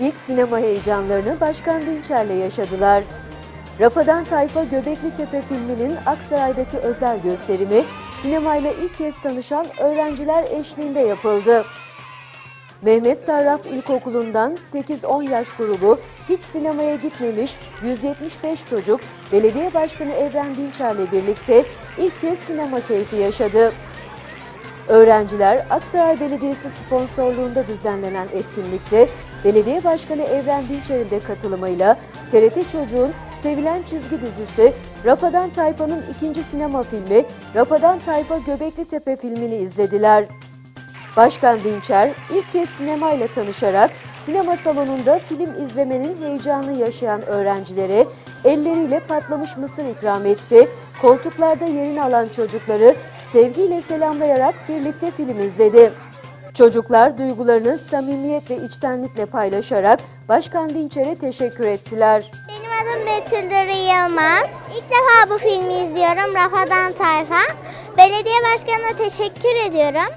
İlk sinema heyecanlarını Başkan Dinçer'le yaşadılar. Rafadan Tayfa Göbekli Tepe filminin Aksaray'daki özel gösterimi sinemayla ilk kez tanışan öğrenciler eşliğinde yapıldı. Mehmet Sarraf İlkokulu'ndan 8-10 yaş grubu hiç sinemaya gitmemiş 175 çocuk Belediye Başkanı Evren Dinçer'le birlikte ilk kez sinema keyfi yaşadı. Öğrenciler Aksaray Belediyesi sponsorluğunda düzenlenen etkinlikte Belediye Başkanı Evren Dinçer'in de katılımıyla TRT Çocuğun sevilen çizgi dizisi Rafadan Tayfa'nın ikinci sinema filmi Rafadan Tayfa Göbekli Tepe filmini izlediler. Başkan Dinçer ilk kez sinemayla tanışarak sinema salonunda film izlemenin heyecanını yaşayan öğrencilere elleriyle patlamış mısır ikram etti. Koltuklarda yerini alan çocukları sevgiyle selamlayarak birlikte film izledi. Çocuklar duygularını samimiyet ve içtenlikle paylaşarak Başkan Dinçer'e teşekkür ettiler. Benim adım Betül Yılmaz. İlk defa bu filmi izliyorum Rafadan Tayfa. Belediye Başkanı'na teşekkür ediyorum.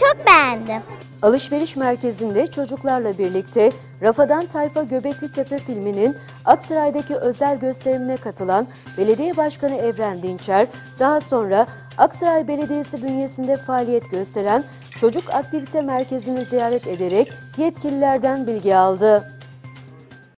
Çok beğendim. Alışveriş merkezinde çocuklarla birlikte Rafadan Tayfa Göbekli Tepe filminin Aksaray'daki özel gösterimine katılan Belediye Başkanı Evren Dinçer, daha sonra Aksaray Belediyesi bünyesinde faaliyet gösteren Çocuk Aktivite Merkezi'ni ziyaret ederek yetkililerden bilgi aldı.